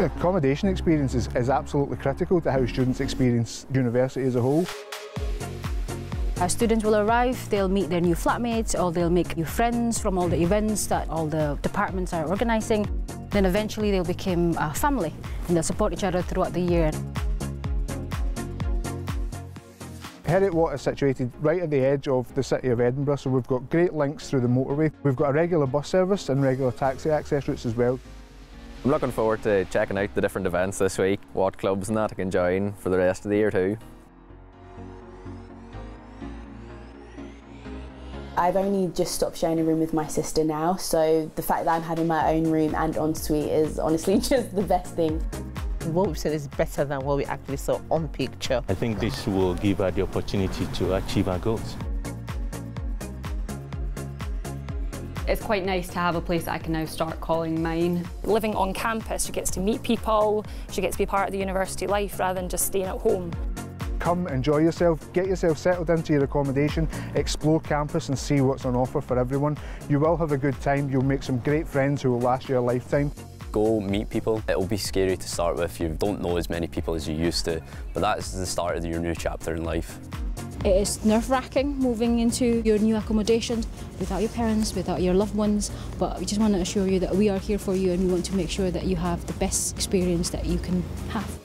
Accommodation experience is, is absolutely critical to how students experience university as a whole. Our students will arrive, they'll meet their new flatmates or they'll make new friends from all the events that all the departments are organising. Then eventually they'll become a family and they'll support each other throughout the year. Heriot Watt is situated right at the edge of the city of Edinburgh, so we've got great links through the motorway. We've got a regular bus service and regular taxi access routes as well. I'm looking forward to checking out the different events this week, what clubs and that I can join for the rest of the year too. I've only just stopped sharing a room with my sister now, so the fact that I'm having my own room and ensuite is honestly just the best thing what we've seen is better than what we actually saw on picture. I think this will give her the opportunity to achieve her goals. It's quite nice to have a place that I can now start calling mine. Living on campus, she gets to meet people, she gets to be part of the university life rather than just staying at home. Come, enjoy yourself, get yourself settled into your accommodation, explore campus and see what's on offer for everyone. You will have a good time, you'll make some great friends who will last you a lifetime go meet people. It'll be scary to start with. You don't know as many people as you used to, but that's the start of your new chapter in life. It is nerve-wracking moving into your new accommodation without your parents, without your loved ones, but we just want to assure you that we are here for you and we want to make sure that you have the best experience that you can have.